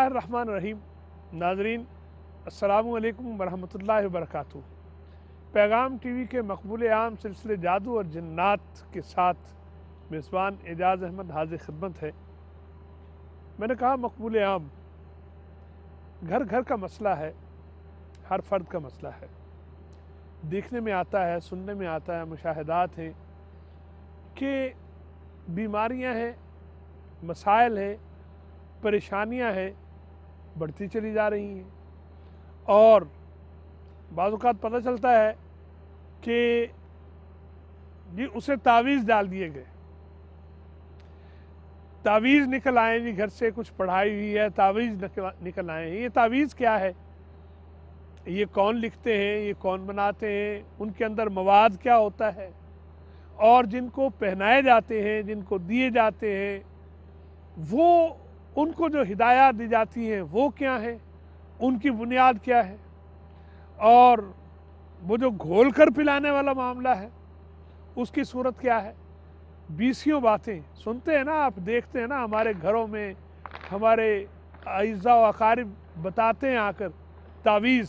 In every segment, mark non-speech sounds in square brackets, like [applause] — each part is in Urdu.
اللہ الرحمن الرحیم، ناظرین، السلام علیکم ورحمۃ اللہ وبرکاتہ۔ پیغام ٹی وی کے مقبول عام سلسلے جادو اور جنات کے ساتھ میزبان اعجاز احمد حاضر خدمت ہے۔ میں نے کہا مقبول عام، گھر گھر کا مسئلہ ہے، ہر فرد کا مسئلہ ہے۔ دیکھنے میں آتا ہے، سننے میں آتا ہے، مشاہدات ہیں کہ بیماریاں ہیں، مسائل ہیں، پریشانیاں ہیں بڑھتی چلی جا رہی ہیں۔ اور بعض اوقات پتہ چلتا ہے کہ جی اسے تعویذ ڈال دیے گئے۔ تعویذ نکل آئے جی گھر سے کچھ پڑھائی ہوئی ہے، تعویذ نکل آئے ہیں۔ یہ تعویذ کیا ہے؟ یہ کون لکھتے ہیں؟ یہ کون بناتے ہیں؟ ان کے اندر مواد کیا ہوتا ہے؟ اور جن کو پہنائے جاتے ہیں، جن کو دیے جاتے ہیں، وہ ان کو جو ہدایات دی جاتی ہیں وہ کیا ہیں؟ ان کی بنیاد کیا ہے؟ اور وہ جو گھول کر پلانے والا معاملہ ہے، اس کی صورت کیا ہے؟ بیسیوں باتیں سنتے ہیں نا آپ، دیکھتے ہیں نا ہمارے گھروں میں ہمارے اعزاء و اقارب بتاتے ہیں آ کر، تعویذ،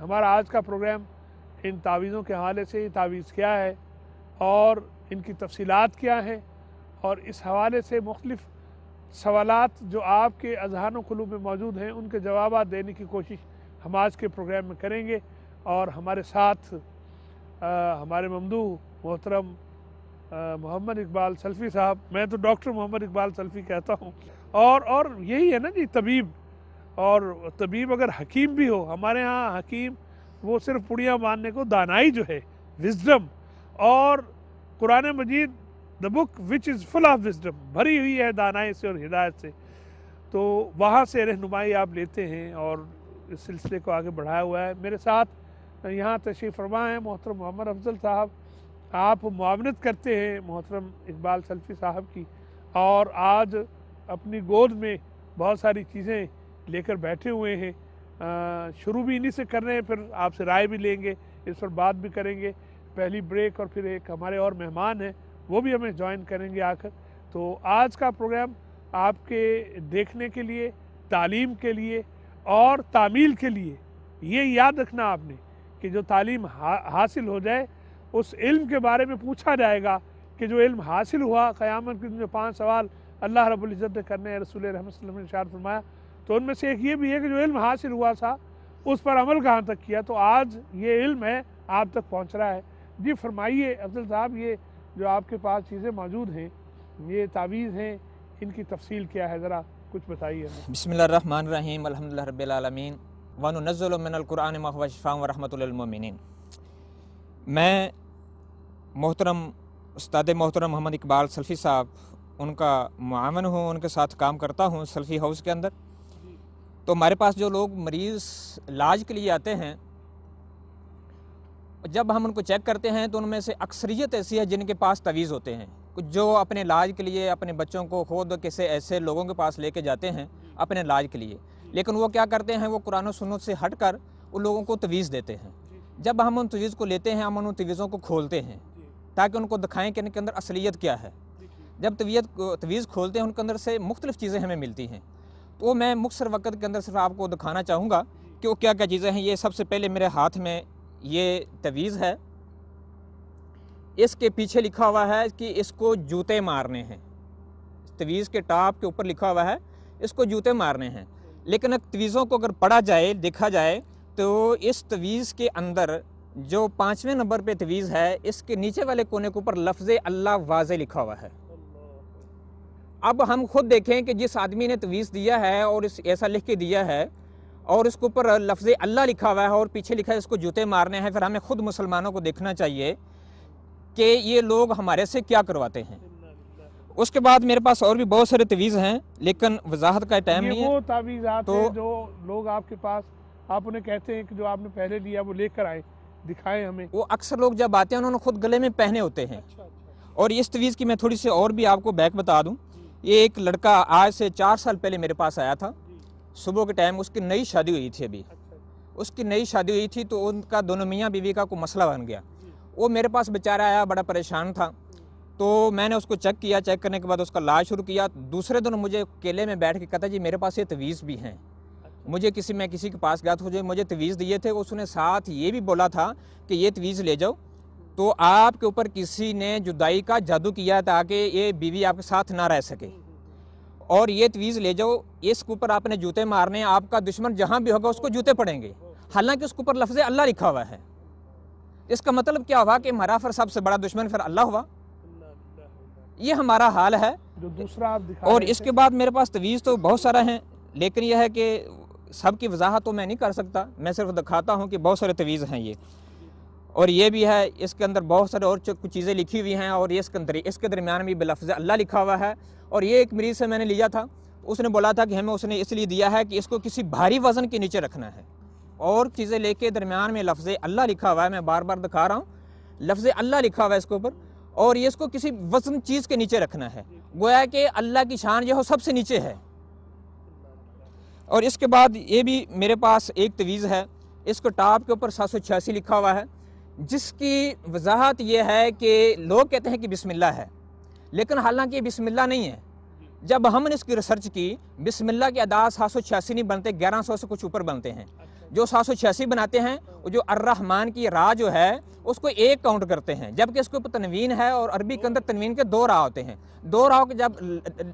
ہمارا آج کا پروگرام ان تعویذوں کے حوالے سے، یہ تعویذ کیا ہے؟ اور ان کی تفصیلات کیا ہیں؟ اور اس حوالے سے مختلف سوالات جو آپ کے اذہان و قلوب میں موجود ہیں، ان کے جوابات دینے کی کوشش ہم آج کے پروگرام میں کریں گے اور ہمارے ساتھ ہمارے ممدو محترم محمد اقبال سلفی صاحب، میں تو ڈاکٹر محمد اقبال سلفی کہتا ہوں، اور اور یہی ہے نا جی طبیب، اور طبیب اگر حکیم بھی ہو، ہمارے ہاں حکیم وہ صرف پڑیاں ماننے کو دانائی جو ہے وزڈم اور قرآن مجید دا بک وچ از فل آف وزڈم بھری ہوئی ہے دانائی سے اور ہدایت سے تو وہاں سے رہنمائی آپ لیتے ہیں اور اس سلسلے کو آگے بڑھایا ہوا ہے. میرے ساتھ یہاں تشریف فرما ہیں محترم محمد افضل صاحب. آپ معاونت کرتے ہیں محترم اقبال سلفی صاحب کی اور آج اپنی گود میں بہت ساری چیزیں لے کر بیٹھے ہوئے ہیں. شروع بھی انہی سے کر رہے ہیں، پھر آپ سے رائے بھی لیں گے، اس پر بات بھی کریں گے. پہلی بریک اور پھر ایک ہمارے اور مہمان ہیں. وہ بھی ہمیں جوائن کریں گے آ کر تو آج کا پروگرام آپ کے دیکھنے کے لیے، تعلیم کے لیے اور تعمیل کے لیے یہ یاد رکھنا آپ نے کہ جو تعلیم حاصل ہو جائے، اس علم کے بارے میں پوچھا جائے گا کہ جو علم حاصل ہوا قیامت کے دن جو پانچ سوال اللہ رب العزت نے کرنے رسول رحمۃ اللہ نے اشار فرمایا، تو ان میں سے ایک یہ بھی ہے کہ جو علم حاصل ہوا تھا، اس پر عمل کہاں تک کیا؟ تو آج یہ علم ہے، آپ تک پہنچ رہا ہے۔ جی فرمائیے، افضل صاحب، یہ جو آپ کے پاس چیزیں موجود ہیں، یہ تعویذ ہیں، ان کی تفصیل کیا ہے؟ ذرا کچھ بتائیے بسم اللہ الرحمن الرحیم، الحمدللہ رب العالمین، وننزل من القرآن ما هو شفاء ورحمۃ للمؤمنین۔ میں محترم، استاد محترم محمد اقبال سلفی صاحب، ان کا معاون ہوں، ان کے ساتھ کام کرتا ہوں سلفی ہاؤس کے اندر۔ تو ہمارے پاس جو لوگ مریض علاج کے لیے آتے ہیں جب ہم ان کو چیک کرتے ہیں تو ان میں سے اکثریت ایسی ہے جن کے پاس تویز ہوتے ہیں۔ جو اپنے علاج کے لیے، اپنے بچوں کو خود کسی ایسے لوگوں کے پاس لے کے جاتے ہیں اپنے علاج کے لیے۔ لیکن وہ کیا کرتے ہیں؟ وہ قرآن و سنت سے ہٹ کر ان لوگوں کو تویز دیتے ہیں۔ جب ہم ان تویز کو لیتے ہیں، ہم ان تویزوں کو کھولتے ہیں تاکہ ان کو دکھائیں کہ ان کے اندر اصلیت کیا ہے۔ جب طویت تویز کھولتے ہیں، ان کے اندر سے مختلف چیزیں ہمیں ملتی ہیں۔ تو میں مختصر وقت کے اندر صرف آپ کو دکھانا چاہوں گا کہ وہ کیا کیا چیزیں ہیں۔ یہ سب سے پہلے میرے ہاتھ میں یہ تویز ہے۔ اس کے پیچھے لکھا ہوا ہے کہ اس کو جوتے مارنے ہیں۔ تویز کے ٹاپ کے اوپر لکھا ہوا ہے، اس کو جوتے مارنے ہیں۔ لیکن تویزوں کو اگر پڑھا جائے، دیکھا جائے، تو اس تویز کے اندر جو پانچویں نمبر پہ تویز ہے، اس کے نیچے والے کونے کے اوپر لفظ اللہ واضح لکھا ہوا ہے۔ اب ہم خود دیکھیں کہ جس آدمی نے تویز دیا ہے اور اس ایسا لکھ کے دیا ہے اور اس کے اوپر لفظ اللہ لکھا ہوا ہے اور پیچھے لکھا ہے اس کو جوتے مارنے ہیں پھر ہمیں خود مسلمانوں کو دیکھنا چاہیے کہ یہ لوگ ہمارے سے کیا کرواتے ہیں۔ اس کے بعد میرے پاس اور بھی بہت سارے تویز ہیں لیکن وضاحت کا ٹائم نہیں ہے۔ وہ تعویذات ہیں جو لوگ آپ کے پاس آپ انہیں کہتے ہیں کہ جو آپ نے پہلے لیا وہ لے کر آئے دکھائیں ہمیں۔ وہ اکثر لوگ جب آتے ہیں انہوں نے خود گلے میں پہنے ہوتے ہیں۔ اچھا، اچھا۔ اور اس تویز کی میں تھوڑی سی اور بھی آپ کو بیک بتا دوں۔ یہ ایک لڑکا آج سے چار سال پہلے میرے پاس آیا تھا۔ صبح کے ٹائم اس کی نئی شادی ہوئی تھی ابھی۔ اچھا۔ اس کی نئی شادی ہوئی تھی تو ان کا دونوں میاں بیوی کا کوئی مسئلہ بن گیا۔ وہ میرے پاس بیچارہ آیا بڑا پریشان تھا۔ تو میں نے اس کو چیک کیا چیک کرنے کے بعد اس کا علاج شروع کیا۔ دوسرے دن مجھے کیلے میں بیٹھ کے کہتا جی میرے پاس یہ تویز بھی ہیں۔ مجھے کسی میں کسی کے پاس گیا تو مجھے تویز دیے تھے۔ اس نے ساتھ یہ بھی بولا تھا کہ یہ تویز لے جاؤ۔ تو آپ کے اوپر کسی نے جدائی کا جادو کیا تاکہ یہ بیوی آپ کے ساتھ نہ رہ سکے۔ اور یہ تویز لے جاؤ اس کے اوپر آپ نے جوتے مارنے ہیں آپ کا دشمن جہاں بھی ہوگا اس کو جوتے پڑیں گے۔ حالانکہ اس کے اوپر لفظ اللہ لکھا ہوا ہے۔ اس کا مطلب کیا ہوا کہ ہمارا پھر سب سے بڑا دشمن پھر اللہ ہوا؟ یہ ہمارا حال ہے۔ جو دوسرا آپ اور اس کے بعد میرے پاس تویز تو بہت سارا ہیں لیکن یہ ہے کہ سب کی وضاحت تو میں نہیں کر سکتا۔ میں صرف دکھاتا ہوں کہ بہت سارے تویز ہیں یہ۔ اور یہ بھی ہے، اس کے اندر بہت سارے اور کچھ چیزیں لکھی ہوئی ہیں اور یہ اس کے اندر، اس کے درمیان بھی بلفظ اللہ لکھا ہوا ہے۔ اور یہ ایک مریض سے میں نے لیا تھا۔ اس نے بولا تھا کہ ہمیں اس نے اس لیے دیا ہے کہ اس کو کسی بھاری وزن کے نیچے رکھنا ہے۔ اور چیزیں لے کے درمیان میں لفظ اللہ لکھا ہوا ہے، میں بار بار دکھا رہا ہوں۔ لفظ اللہ لکھا ہوا ہے اس کے اوپر۔ اور یہ اس کو کسی وزن چیز کے نیچے رکھنا ہے۔ گویا کہ اللہ کی شان جو ہے وہ سب سے نیچے ہے۔ اور اس کے بعد یہ بھی میرے پاس ایک تویز ہے۔ اس کو ٹاپ کے اوپر سات سو چھیاسی لکھا ہوا ہے۔ جس کی وضاحت یہ ہے کہ لوگ کہتے ہیں کہ بسم اللہ ہے لیکن حالانکہ یہ بسم اللہ نہیں ہے۔ جب ہم نے اس کی ریسرچ کی بسم اللہ کے اعداد سات سو چھیاسی نہیں بنتے گیارہ سو سے کچھ اوپر بنتے ہیں۔ جو سات سو چھیاسی بناتے ہیں وہ جو الرحمن کی راہ جو ہے اس کو ایک کاؤنٹ کرتے ہیں۔ جبکہ اس کے اوپر تنوین ہے اور عربی کے اندر تنوین کے دو راہ ہوتے ہیں۔ دو راہوں کے جب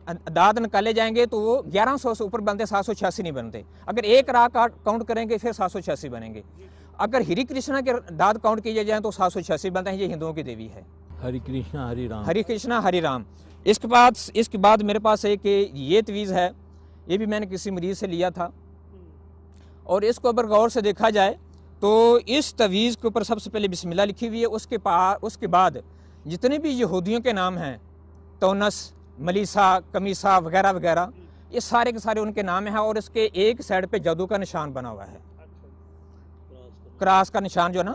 اعداد نکالے جائیں گے تو وہ گیارہ سو سے اوپر بنتے سات سو چھیاسی نہیں بنتے۔ اگر ایک راہ کا کاؤنٹ کریں گے پھر سات سو چھیاسی بنیں گے۔ اگر ہری کرشنا کے داد کاؤنٹ کیے جائیں تو سات سو چھیاسی بنتے ہیں یہ ہندوؤں کی دیوی ہے۔ ہری کرشنا ہری رام۔ ہری کرشنا ہری رام۔ اس کے بعد اس کے بعد میرے پاس ایک یہ تویز ہے یہ بھی میں نے کسی مریض سے لیا تھا۔ اور اس کو اگر غور سے دیکھا جائے تو اس تویز کے اوپر سب سے پہلے بسم اللہ لکھی ہوئی ہے۔ اس کے پا اس کے بعد جتنے بھی یہودیوں کے نام ہیں تونس ملیسا کمیسا وغیرہ وغیرہ یہ سارے کے سارے ان کے نام ہیں اور اس کے ایک سائڈ پہ جادو کا نشان بنا ہوا ہے۔ کراس کا نشان جو ہے نا،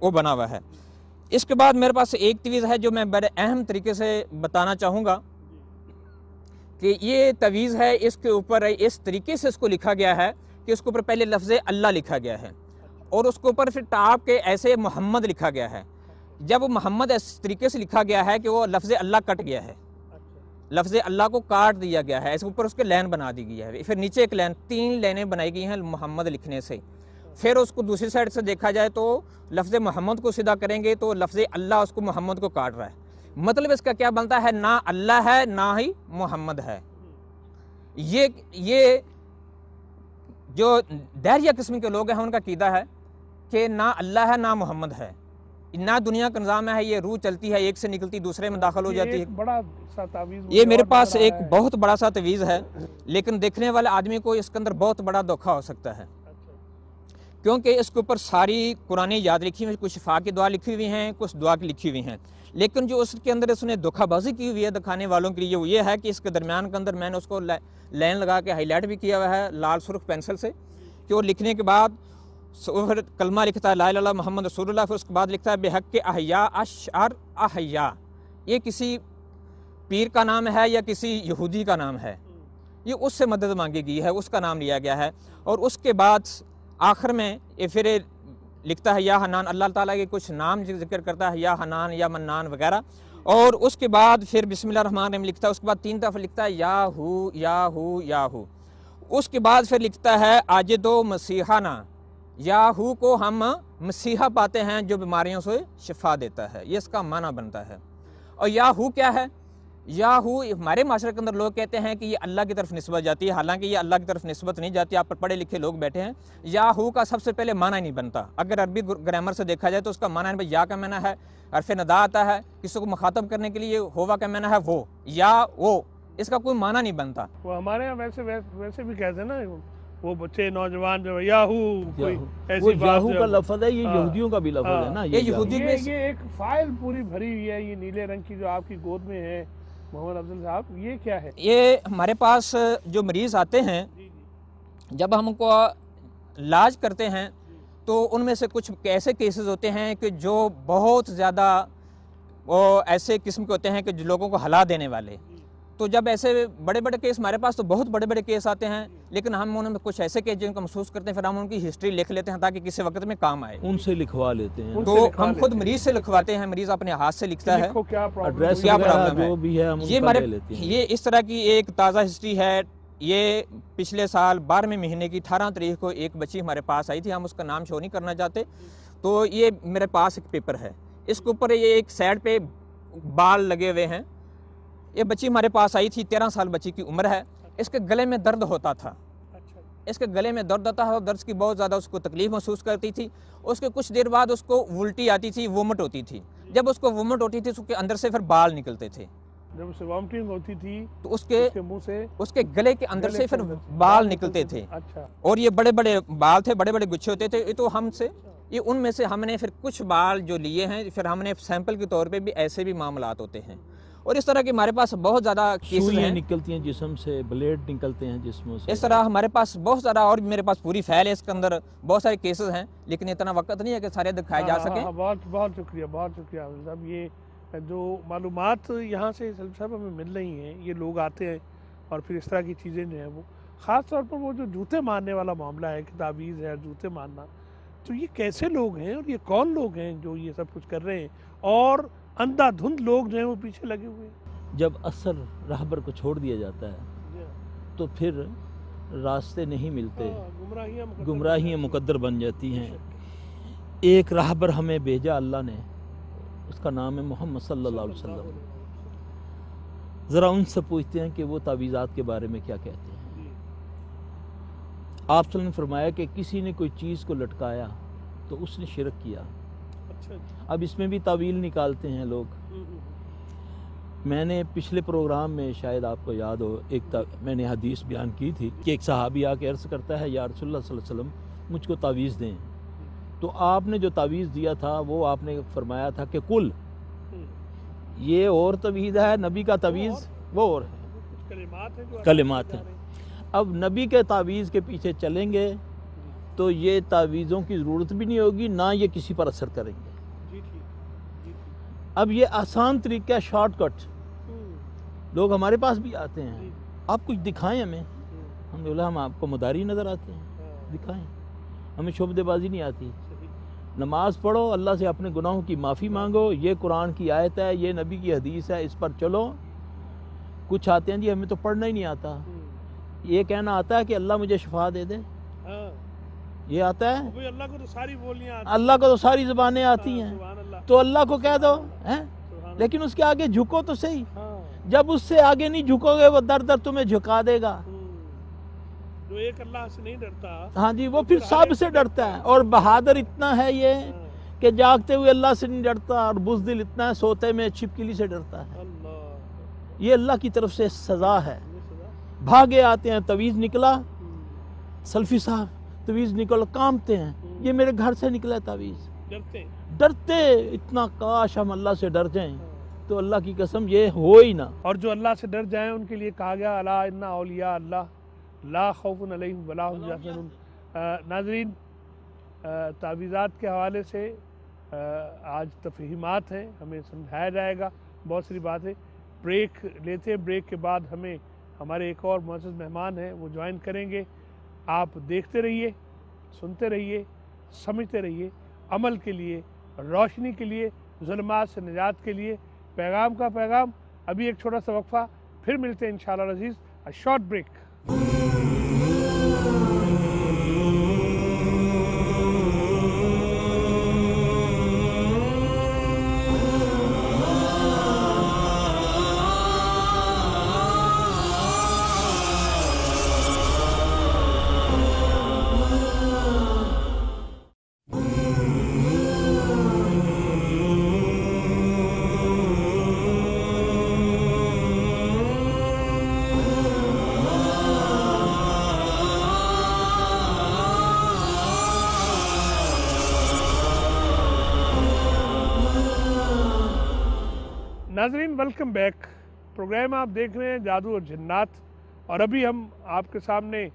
وہ بنا ہوا ہے۔ اس کے بعد میرے پاس ایک تویز ہے جو میں بڑے اہم طریقے سے بتانا چاہوں گا کہ یہ تویز ہے، اس کے اوپر اس طریقے سے اس کو لکھا گیا ہے کہ اس کے اوپر پہلے لفظ اللہ لکھا گیا ہے اور اس کے اوپر پھر ٹاپ کے ایسے محمد لکھا گیا ہے۔ جب وہ محمد اس طریقے سے لکھا گیا ہے کہ وہ لفظ اللہ کٹ گیا ہے۔ لفظ اللہ کو کاٹ دیا گیا ہے، اس کے اوپر اس کے لین بنا دی گئی ہے۔ پھر نیچے ایک لین، تین لینیں بنائی گئی ہیں محمد لکھنے سے۔ پھر اس کو دوسری سائڈ سے دیکھا جائے تو لفظ محمد کو سیدھا کریں گے تو لفظ اللہ اس کو محمد کو کاٹ رہا ہے۔ مطلب اس کا کیا بنتا ہے؟ نہ اللہ ہے نہ ہی محمد ہے۔ یہ یہ جو دہریہ قسم کے لوگ ہیں ان کا قیدہ ہے کہ نہ اللہ ہے نہ محمد ہے۔ نہ دنیا کا نظام ہے یہ روح چلتی ہے ایک سے نکلتی دوسرے میں داخل ہو جاتی ہے۔ بڑا سا یہ میرے پاس ایک۔ بہت بڑا سا تویز ہے لیکن دیکھنے والے آدمی کو اس کے اندر بہت بڑا دھوکہ ہو سکتا ہے۔ کیونکہ اس کے اوپر ساری قرآن یاد لکھی ہوئی کچھ شفا کی دعا لکھی ہوئی ہیں، کچھ دعا کی لکھی ہوئی ہیں۔ لیکن جو اس کے اندر اس نے دھوکہ بازی کی ہوئی ہے دکھانے والوں کے لیے، وہ یہ ہے کہ اس کے درمیان کے اندر میں نے اس کو لائن لگا کے ہائی لائٹ بھی کیا ہوا ہے لال سرخ پینسل سے، کہ وہ لکھنے کے بعد پھر کلمہ لکھتا ہے، لا الہ اللہ محمد رسول اللہ، پھر اس کے بعد لکھتا ہے بے حق کے احیا اشعر احیا یہ کسی پیر کا نام ہے یا کسی یہودی کا نام ہے؟ یہ اس سے مدد مانگی گئی ہے، اس کا نام لیا گیا ہے۔ اور اس کے بعد آخر میں یہ پھر لکھتا ہے یا حنان، اللہ تعالیٰ کے کچھ نام ذکر کرتا ہے یا حنان یا منان وغیرہ۔ اور اس کے بعد پھر بسم اللہ الرحمن الرحیم لکھتا ہے، اس کے بعد تین دفعہ لکھتا ہے یا ہو یا ہو یا ہو اس کے بعد پھر لکھتا ہے آج دو مسیحانہ۔ یا ہو کو ہم مسیحا پاتے ہیں جو بیماریوں سے شفا دیتا ہے، یہ اس کا معنی بنتا ہے۔ اور یا ہو کیا ہے؟ یا ہو ہمارے معاشرے کے اندر لوگ کہتے ہیں کہ یہ اللہ کی طرف نسبت جاتی ہے حالانکہ یہ اللہ کی طرف نسبت نہیں جاتی آپ پر پڑھے لکھے لوگ بیٹھے ہیں۔ یا ہو کا سب سے پہلے معنی نہیں بنتا۔ اگر عربی گرامر سے دیکھا جائے تو اس کا معنی نہیں یا کا معنی ہے عرف ندا آتا ہے۔ کسی کو مخاطب کرنے کے لیے ہوا کا معنی ہے وہ یا وہ۔ اس کا کوئی معنی نہیں بنتا۔ وہ ہمارے یہاں ویسے ویسے بھی کہتے ہیں نا وہ بچے نوجوان جو یاہو کوئی وہ ایسی بات یاہو کا لفظ ہے یہ ہاں۔ یہودیوں کا بھی لفظ ہے نا یہ۔ یہودی یہ میں یہ ایک فائل پوری بھری ہوئی ہے یہ نیلے رنگ کی جو آپ کی گود میں ہے۔ محمد افضل صاحب یہ کیا ہے؟ یہ ہمارے پاس جو مریض آتے ہیں جب ہم کو علاج کرتے ہیں تو ان میں سے کچھ ایسے کیسز ہوتے ہیں کہ جو بہت زیادہ وہ ایسے قسم کے ہوتے ہیں کہ جو لوگوں کو ہلا دینے والے۔ تو جب ایسے بڑے بڑے کیس ہمارے پاس تو بہت بڑے بڑے کیس آتے ہیں لیکن ہم ان میں کچھ ایسے کیس جن کو محسوس کرتے ہیں پھر ہم ان کی ہسٹری لکھ لیتے ہیں تاکہ کسی وقت میں کام آئے۔ ان سے لکھوا لیتے ہیں۔ تو ہم خود۔ مریض سے لکھواتے ہیں مریض اپنے ہاتھ سے لکھتا ہے۔ کیا پرابلم ہے؟ ہمارے یہ اس طرح کی ایک تازہ ہسٹری ہے۔ یہ پچھلے سال بارہویں مہینے کی اٹھارہ تاریخ کو ایک بچی ہمارے پاس آئی تھی۔ ہم اس کا نام شو نہیں کرنا چاہتے۔ تو یہ میرے پاس ایک پیپر ہے۔ اس کے اوپر یہ ایک سائڈ پہ بال لگے ہوئے ہیں۔ یہ بچی ہمارے پاس آئی تھی تیرہ سال بچی کی عمر ہے۔ اس کے گلے میں درد ہوتا تھا۔ اچھا۔ اس کے گلے میں درد ہوتا ہے اور درد کی بہت زیادہ اس کو تکلیف محسوس کرتی تھی۔ اس کے کچھ دیر بعد اس کو الٹی آتی تھی وومٹ ہوتی تھی۔ جب اس کو وومٹ ہوتی تھی اس کے اندر سے پھر بال نکلتے تھے۔ جب اسے وامٹنگ ہوتی تھی تو اس کے اس کے منہ سے اس کے گلے کے اندر سے پھر بال نکلتے تھے۔ اچھا۔ اور یہ بڑے بڑے بال تھے بڑے بڑے گچھے ہوتے تھے۔ یہ تو ہم سے یہ ان میں سے ہم نے پھر کچھ بال جو لیے ہیں پھر ہم نے سیمپل کے طور پہ بھی ایسے بھی معاملات ہوتے ہیں۔ اور اس طرح کے ہمارے پاس بہت زیادہ کیسز سوئیاں ہیں۔ نکلتی ہیں جسم سے بلیڈ نکلتے ہیں جسموں سے۔ اس طرح ہمارے پاس بہت زیادہ اور بھی میرے پاس پوری فائل ہے اس کے اندر بہت سارے کیسز ہیں لیکن اتنا وقت نہیں ہے کہ سارے دکھائے جا ہاں، ہاں، سکیں۔ ہاں، بہت بہت شکریہ بہت شکریہ صاحب۔ یہ جو معلومات یہاں سے صاحب ہمیں مل رہی ہیں یہ لوگ آتے ہیں اور پھر اس طرح کی چیزیں جو ہیں وہ خاص طور پر وہ جو جوتے مارنے والا معاملہ ہے کہ تعویذ ہے جوتے مارنا تو یہ کیسے لوگ ہیں اور یہ کون لوگ ہیں جو یہ سب کچھ کر رہے ہیں؟ اور اندھا دھند لوگ جو ہیں وہ پیچھے لگے ہوئے ہیں۔ جب اثر راہبر کو چھوڑ دیا جاتا ہے تو پھر راستے نہیں ملتے۔ ہاں، گمراہیاں مقدر بن جاتی ہیں۔ ایک راہبر ہمیں بھیجا اللہ نے۔ اس کا نام ہے محمد صلی اللہ علیہ وسلم۔ ذرا ان سے پوچھتے ہیں کہ وہ تعویذات کے بارے میں کیا کہتے ہیں۔ جی، آپ صلی اللہ نے فرمایا کہ کسی نے کوئی چیز کو لٹکایا تو اس نے شرک کیا۔ جی۔ اب اس میں بھی تعویل نکالتے ہیں لوگ۔ میں نے پچھلے پروگرام میں شاید آپ کو یاد ہو ایک میں نے حدیث بیان کی تھی کہ ایک صحابی آ کے عرض کرتا ہے یا رسول اللہ صلی اللہ علیہ وسلم مجھ کو تعویذ دیں۔ تو آپ نے جو تعویذ دیا تھا وہ آپ نے فرمایا تھا کہ کل۔ یہ اور تعویذ ہے نبی کا تعویذ وہ اور ہے۔ کلمات ہیں اب نبی کے تعویذ کے پیچھے چلیں گے تو یہ تعویذوں کی ضرورت بھی نہیں ہوگی نہ یہ کسی پر اثر کریں گے جی ٹھیک جی ٹھیک اب یہ آسان طریقہ ہے شارٹ کٹ۔ لوگ ہمارے پاس بھی آتے جی، ہیں آپ کچھ دکھائیں ہمیں۔ ہم، ہم نے بولا ہم آپ کو مداری نظر آتے ہیں۔ ہاں، دکھائیں۔ ہمیں شبدے بازی نہیں آتی۔ نماز پڑھو اللہ سے اپنے گناہوں کی معافی مانگو۔ یہ قرآن کی آیت ہے یہ نبی کی حدیث ہے اس پر چلو۔ کچھ آتے ہیں جی ہمیں تو پڑھنا ہی نہیں آتا۔ یہ کہنا آتا ہے کہ اللہ مجھے شفا دے دے۔ ہاں، یہ آتا ہے؟ اللہ کو تو ساری بولیاں اللہ کو تو ساری زبانیں۔ آتی ہاں، ہیں۔ تو اللہ کو کہہ دو لیکن اس کے آگے جھکو تو صحیح۔ ہاں، جب اس سے آگے نہیں جھکو گے وہ در در تمہیں جھکا دے گا۔ جو ایک اللہ سے نہیں ڈرتا ہاں جی وہ پھر سب سے ڈرتا ہے۔ اور بہادر اتنا ہے یہ ہاں، کہ جاگتے ہوئے اللہ سے نہیں ڈرتا اور بزدل اتنا ہے سوتے میں چھپکلی سے ڈرتا ہے۔ یہ اللہ کی طرف سے سزا ہے۔ بھاگے آتے ہیں تویز نکلا۔ سلفی صاحب تویز نکل کامتے ہیں۔ یہ میرے گھر سے نکلا تویز ڈرتے۔ ڈرتے اتنا کاش ہم اللہ سے ڈر جائیں۔ تو اللہ کی قسم یہ ہو ہی نہ۔ اور جو اللہ سے ڈر جائیں ان کے لیے کہا گیا اللہ انا اولیاء اللہ لا خوف علیہم ولا هم یحزنون. ناظرین تعویذات کے حوالے سے آج تفہیمات ہیں ہمیں سمجھایا جائے گا۔ بہت ساری باتیں۔ بریک لیتے ہیں بریک کے بعد ہمیں ہمارے ایک اور معزز مہمان ہیں وہ جوائن کریں گے۔ آپ دیکھتے رہیے، سنتے رہیے، سمجھتے رہیے، عمل کے لیے، روشنی کے لیے، ظلمات سے نجات کے لیے، پیغام کا پیغام۔ ابھی ایک چھوٹا سا وقفہ، پھر ملتے ہیں انشاءاللہ عزیز short break welcome back programme آپ دیکھ رہے ہیں جادو اور جنات اور ابھی ہم آپ کے سامنے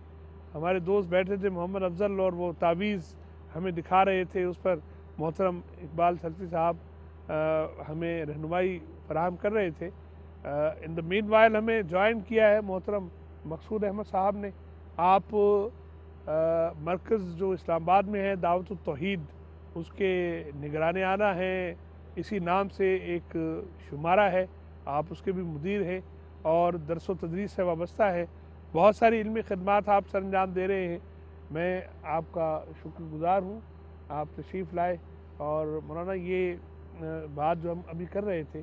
ہمارے دوست بیٹھے تھے محمد افضل اور وہ تعویذ ہمیں دکھا رہے تھے اس پر۔ محترم اقبال سلفی صاحب آ، ہمیں رہنمائی فراہم کر رہے تھے۔ ان دا مین وائل ہمیں جوائن کیا ہے محترم مقصود احمد صاحب نے۔ آپ مرکز جو اسلام آباد میں ہے دعوت التوحید اس کے نگران آنا ہے اسی نام سے ایک شمارہ ہے، آپ اس کے بھی مدیر ہیں اور درس و تدریس سے وابستہ ہے بہت ساری علمی خدمات آپ سر انجام دے رہے ہیں۔ میں آپ کا شکر گزار ہوں۔ آپ تشریف لائے اور مولانا، یہ بات جو ہم ابھی کر رہے تھے،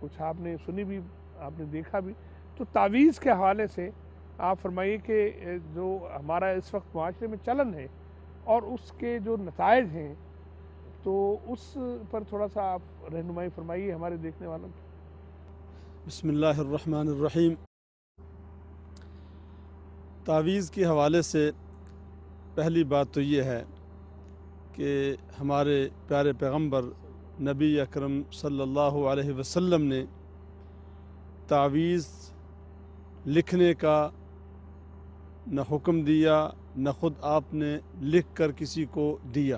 کچھ آپ نے سنی بھی، آپ نے دیکھا بھی۔ تو تعویذ کے حوالے سے آپ فرمائیے کہ جو ہمارا اس وقت معاشرے میں چلن ہے اور اس کے جو نتائج ہیں تو اس پر تھوڑا سا آپ رہنمائی فرمائیے ہمارے دیکھنے والوں کی۔ بسم اللہ الرحمن الرحیم۔ تعویذ کے حوالے سے پہلی بات تو یہ ہے کہ ہمارے پیارے پیغمبر نبی اکرم صلی اللہ علیہ وسلم نے تعویذ لکھنے کا نہ حکم دیا، نہ خود آپ نے لکھ کر کسی کو دیا۔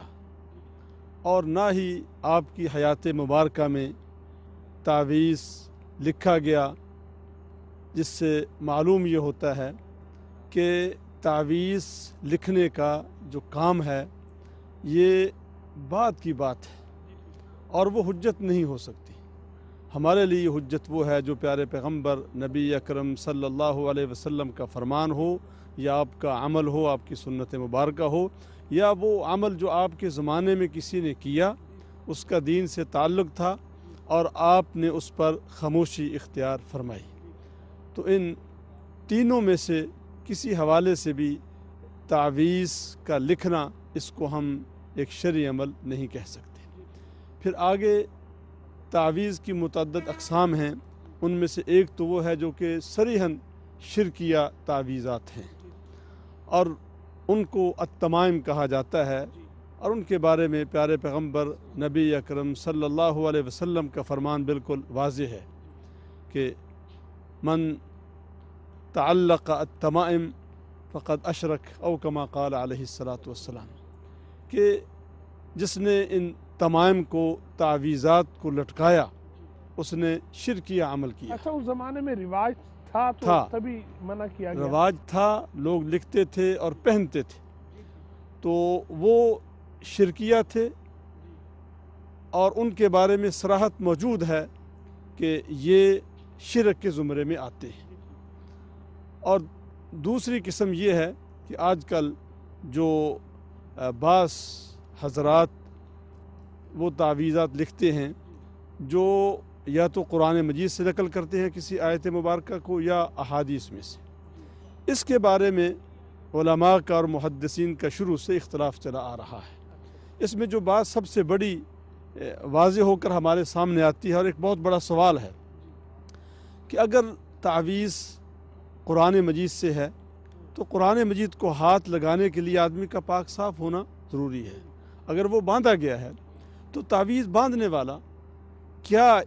اور نہ ہی آپ کی حیات مبارکہ میں تعویذ لکھا گیا، جس سے معلوم یہ ہوتا ہے کہ تعویذ لکھنے کا جو کام ہے، یہ بات کی بات ہے اور وہ حجت نہیں ہو سکتی۔ ہمارے لیے حجت وہ ہے جو پیارے پیغمبر نبی اکرم صلی اللہ علیہ وسلم کا فرمان ہو یا آپ کا عمل ہو، آپ کی سنت مبارکہ ہو یا وہ عمل جو آپ کے زمانے میں کسی نے کیا، اس کا دین سے تعلق تھا اور آپ نے اس پر خاموشی اختیار فرمائی۔ تو ان تینوں میں سے کسی حوالے سے بھی تعویذ کا لکھنا اس کو ہم ایک شرعی عمل نہیں کہہ سکتے۔ پھر آگے تعویذ کی متعدد اقسام ہیں، ان میں سے ایک تو وہ ہے جو کہ سریحن شرکیہ تعویذات ہیں۔ اور ان کو التمائم کہا جاتا ہے اور ان کے بارے میں پیارے پیغمبر نبی اکرم صلی اللہ علیہ وسلم کا فرمان بالکل واضح ہے کہ من تعلق التمائم فقد اشرک او کما قال علیہ السلاۃ والسلام کہ جس نے ان تمائم کو تعویذات کو لٹکایا اس نے شرکیہ عمل کیا۔ اچھا اس زمانے میں رواج تھا تو تھا۔ تبھی منع کیا گیا۔ رواج تھا لوگ لکھتے تھے اور پہنتے تھے۔ تو وہ شرکیہ تھے اور ان کے بارے میں صراحت موجود ہے کہ یہ شرک کے زمرے میں آتے ہیں۔ اور دوسری قسم یہ ہے کہ آج کل جو بعض حضرات وہ تعویذات لکھتے ہیں جو یا تو قرآن مجید سے نقل کرتے ہیں کسی آیت مبارکہ کو یا احادیث میں سے۔ اس کے بارے میں علماء کا اور محدثین کا شروع سے اختلاف چلا آ رہا ہے۔ اس میں جو بات سب سے بڑی واضح ہو کر ہمارے سامنے آتی ہے اور ایک بہت بڑا سوال ہے کہ اگر تعویذ قرآن مجید سے ہے تو قرآن مجید کو ہاتھ لگانے کے لیے آدمی کا پاک صاف ہونا ضروری ہے۔ اگر وہ باندھا گیا ہے تو تعویذ باندھنے والا کیا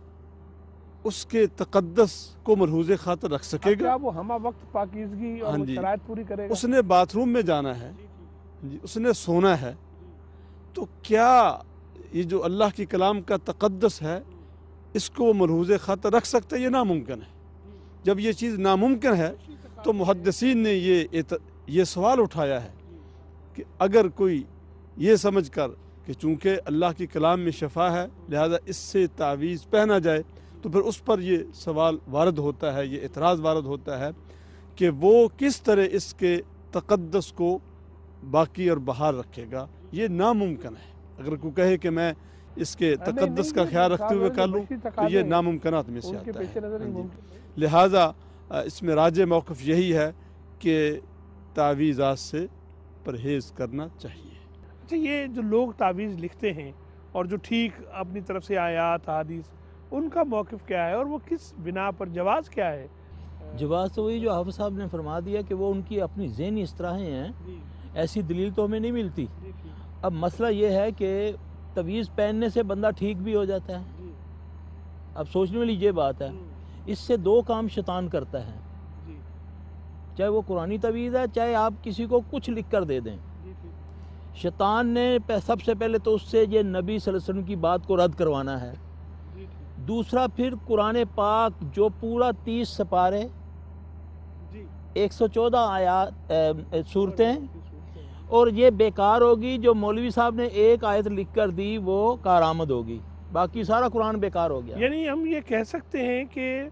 اس کے تقدس کو ملحوظ خاطر رکھ سکے گا؟ وہ ہمہ وقت پاکیزگی اور ہاں جی۔ شرائط پوری کرے گا؟ اس نے باتھ روم میں جانا ہے۔ جی اس نے سونا ہے۔ تو کیا یہ جو اللہ کی کلام کا تقدس ہے اس کو وہ ملحوظ خاطر رکھ سکتا ہے یہ ناممکن ہے؟ جب یہ چیز ناممکن ہے تو محدثین نے یہ یہ سوال اٹھایا ہے کہ اگر کوئی یہ سمجھ کر کہ چونکہ اللہ کی کلام میں شفا ہے لہذا اس سے تعویذ پہنا جائے۔ تو پھر اس پر یہ سوال وارد ہوتا ہے یہ اعتراض وارد ہوتا ہے کہ وہ کس طرح اس کے تقدس کو باقی اور بحال رکھے گا۔ یہ ناممکن ہے۔ اگر کوئی کہے کہ میں اس کے تقدس کا خیال رکھتے ہوئے کر لوں تو یہ۔ ناممکنات میں سے آتا ہے۔ ہاں جی۔ ممکن لہٰذا آ، اس میں راج موقف یہی ہے کہ تعویذات سے پرہیز کرنا چاہیے۔ اچھا یہ جو لوگ تعویذ لکھتے ہیں اور جو ٹھیک اپنی طرف سے آیات حادیث ان کا موقف کیا ہے اور وہ کس بنا پر جواز کیا ہے؟ جواز تو وہی جو حافظ صاحب نے فرما دیا کہ وہ ان کی اپنی ذہنی اصطلاحیں ہیں جی، ایسی دلیل تو ہمیں نہیں ملتی۔ جی، ٹھیک، اب مسئلہ یہ ہے کہ تویز پہننے سے بندہ ٹھیک بھی ہو جاتا ہے۔ جی، اب سوچنے والی یہ بات ہے اس سے دو کام شیطان کرتا ہے۔ جی، چاہے وہ قرآنی تویز ہے چاہے آپ کسی کو کچھ لکھ کر دے دیں۔ جی، شیطان نے سب سے پہلے تو اس سے یہ نبی صلی اللہ علیہ وسلم کی بات کو رد کروانا ہے۔ جی، دوسرا پھر قرآن پاک جو پورا تیس سپارے جی۔ ایک سو چودہ آیات صورتیں۔ اور یہ بیکار ہوگی جو مولوی صاحب نے ایک آیت لکھ کر دی وہ کارآمد ہوگی۔ باقی سارا قرآن بیکار ہو گیا۔ یعنی ہم یہ کہہ سکتے ہیں کہ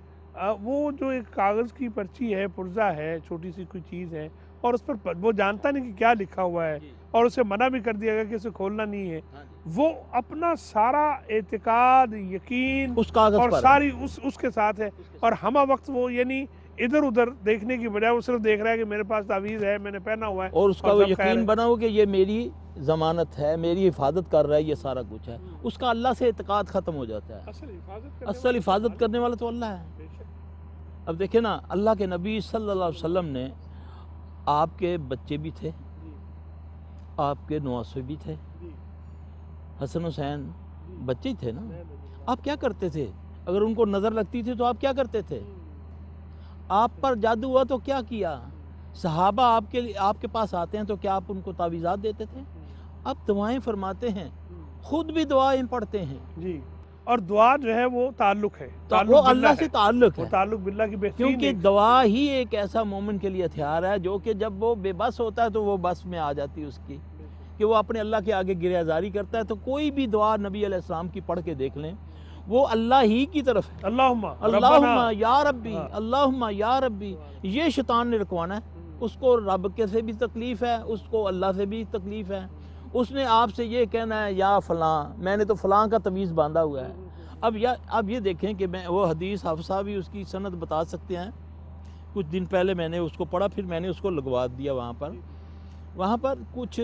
وہ جو ایک کاغذ کی پرچی ہے پرزہ ہے چھوٹی سی کوئی چیز ہے اور اس پر وہ جانتا نہیں کہ کیا لکھا ہوا ہے جی۔ اور اسے منع بھی کر دیا گیا کہ اسے کھولنا نہیں ہے۔ وہ اپنا سارا اعتقاد یقین اس کاغذ اور۔ ساری اس اس کے ساتھ ہے۔ اور ہمہ وقت وہ یعنی ادھر ادھر دیکھنے کی بجائے وہ صرف دیکھ رہا ہے کہ میرے پاس تعویذ ہے میں نے پہنا ہوا ہے اور اس کا وہ یقین۔ بنا ہو کہ یہ میری ضمانت ہے میری حفاظت کر رہا ہے یہ سارا کچھ ہے۔ اس کا اللہ سے اعتقاد ختم ہو جاتا ہے۔ اصل حفاظت کرنے والا تو اللہ ہے۔ اب دیکھیں نا اللہ کے نبی صلی اللہ علیہ وسلم نے آپ کے بچے بھی تھے جی، آپ کے نواسے بھی تھے۔ جی، حسن حسین جی۔ بچے ہی تھے نا؟ آپ کیا کرتے تھے؟ اگر ان کو نظر لگتی تھی تو آپ کیا کرتے تھے؟ آپ پر جادو ہوا تو کیا کیا؟ صحابہ آپ کے آپ کے پاس آتے ہیں تو کیا آپ ان کو تعویذات دیتے تھے؟ اب دعائیں فرماتے ہیں خود بھی دعائیں پڑھتے ہیں۔ جی۔ اور دعا جو ہے وہ تعلق ہے وہ اللہ سے۔ تعلق ہے۔ تعلق باللہ کی بہترین کیونکہ دعا ہی ایک ایسا مومن کے لیے ہتھیار ہے جو کہ جب وہ بے بس ہوتا ہے تو وہ بس میں آ جاتی ہے اس کی کہ وہ اپنے اللہ کے آگے گریہ زاری کرتا ہے۔ تو کوئی بھی دعا نبی علیہ السلام کی پڑھ کے دیکھ لیں وہ اللہ ہی کی طرف ہے۔ اللہم اللہم یا ربی ہاں۔ اللہم یا ربی۔ یہ شیطان نے رکوانا ہے۔ اس کو رب کے سے بھی تکلیف ہے اس کو اللہ سے بھی تکلیف ہے۔ اس نے آپ سے یہ کہنا ہے یا فلاں میں نے تو فلاں کا تویز باندھا ہوا ہے. اب یا اب یہ دیکھیں کہ میں وہ حدیث حفصہ بھی اس کی سند بتا سکتے ہیں۔ کچھ دن پہلے میں نے اس کو پڑھا پھر میں نے اس کو لگوا دیا وہاں پر۔ وہاں پر کچھ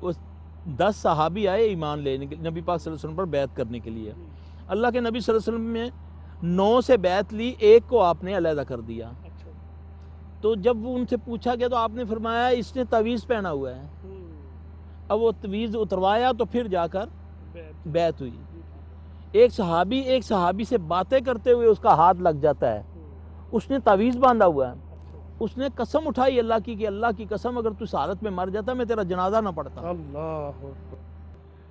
اس دس صحابی آئے ایمان لینے کے نبی پاک صلی اللہ علیہ وسلم پر بیعت کرنے کے لیے۔ اللہ کے نبی صلی اللہ علیہ وسلم نے نو سے بیعت لی ایک کو آپ نے علیحدہ کر دیا۔ اچھا۔ تو جب وہ ان سے پوچھا گیا تو آپ نے فرمایا اس نے تعویذ پہنا ہوا ہے۔ اب وہ تعویذ اتروایا تو پھر جا کر بیعت۔ بیعت ہوئی ایک صحابی ایک صحابی سے باتیں کرتے ہوئے اس کا ہاتھ لگ جاتا ہے اس نے تعویذ باندھا ہوا ہے اس نے قسم اٹھائی اللہ کی کہ اللہ کی قسم اگر تو اس حالت میں مر جاتا میں تیرا جنازہ نہ پڑتا اللہ۔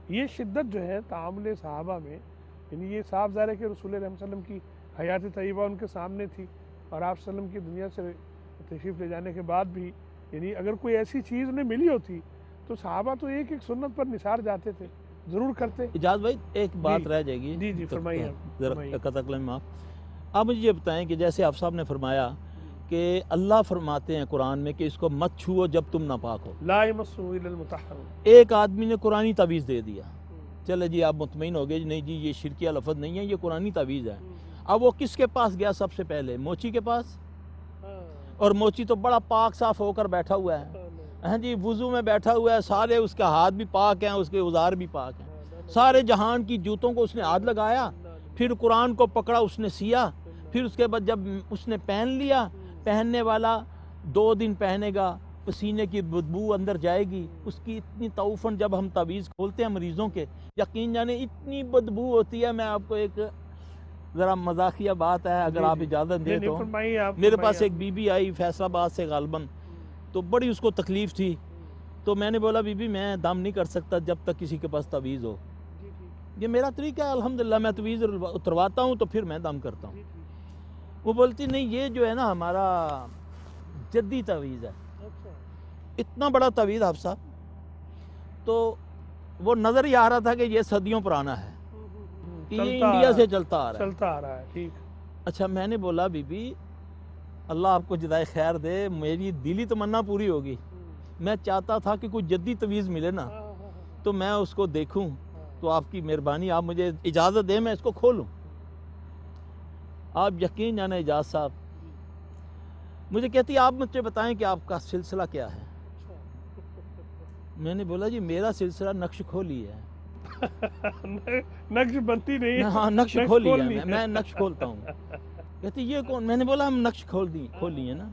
یہ شدت جو ہے تعامل صحابہ میں یعنی یہ صاف ظاہر ہے کہ رسول اللہ علیہ وسلم کی حیات طیبہ ان کے سامنے تھی اور آپ صلی اللہ علیہ وسلم کی دنیا سے تشریف لے جانے کے بعد بھی یعنی اگر کوئی ایسی چیز انہیں ملی ہوتی تو صحابہ تو ایک ایک سنت پر نثار جاتے تھے ضرور کرتے۔ اجاز بھائی ایک بات جی، رہ جائے گی۔ جی، جی، فرمائیے۔ قطع آپ۔ آپ مجھے یہ بتائیں کہ جیسے آپ صاحب نے فرمایا کہ اللہ فرماتے ہیں قرآن میں کہ اس کو مت چھوؤ جب تم ناپاک ہو۔ لا ایک آدمی نے قرآنی تعویذ دے دیا۔ چلے جی آپ مطمئن ہو گئے جی نہیں جی یہ شرکیہ لفظ نہیں ہے یہ قرآنی تعویذ ہے۔ اب وہ کس کے پاس گیا سب سے پہلے؟ موچی کے پاس؟ اور موچی تو بڑا پاک صاف ہو کر بیٹھا ہوا ہے۔ ہاں جی وضو میں بیٹھا ہوا ہے سارے اس کا ہاتھ بھی پاک ہیں اس کے اوزار بھی پاک ہیں۔ سارے جہان کی جوتوں کو اس نے ہاتھ لگایا پھر قرآن کو پکڑا اس نے سیا پھر اس کے بعد جب اس نے پہن لیا پہننے والا دو دن پہنے گا پسینے کی بدبو اندر جائے گی اس کی اتنی توفن جب ہم تعویذ کھولتے ہیں مریضوں کے یقین جانے اتنی بدبو ہوتی ہے میں آپ کو ایک ذرا مذاقیہ بات ہے اگر جی، آپ جی۔ اجازت دیں تو۔ میرے پاس ایک بی بی آئی فیصل آباد سے غالباً تو بڑی اس کو تکلیف تھی۔ تو میں نے بولا بی بی میں دم نہیں کر سکتا جب تک کسی کے پاس تعویذ ہو۔ جی، جی، یہ میرا طریقہ ہے۔ الحمدللہ میں تعویذ اترواتا ہوں تو پھر میں دم کرتا ہوں۔ جی،۔ وہ بولتی نہیں یہ جو ہے نا ہمارا جدی تعویذ ہے۔ اچھا۔ اتنا بڑا تعویذ آپ صاحب۔ تو وہ نظر ہی آ رہا تھا کہ یہ صدیوں پرانا ہے۔ یہ انڈیا سے چلتا آ رہا ہے۔ چلتا آ رہا ہے ٹھیک۔ اچھا میں نے بولا بی بی اللہ آپ کو جدائے خیر دے میری دلی تمنا پوری ہوگی۔ میں چاہتا تھا کہ کوئی جدی تویز ملے نا تو میں اس کو دیکھوں۔ تو آپ کی مہربانی آپ مجھے اجازت دیں میں اس کو کھولوں۔ آپ یقین جانے اجاز صاحب مجھے کہتی آپ مجھے بتائیں کہ آپ کا سلسلہ کیا ہے؟ میں نے بولا جی میرا سلسلہ نقش کھولی ہے۔ [laughs] نقش بنتی نہیں۔ ہاں نقش کھولی ہے۔ میں نقش کھولتا ہوں۔ کہتی یہ کون؟ میں نے بولا ہم نقش کھول دی کھولی ہے نا۔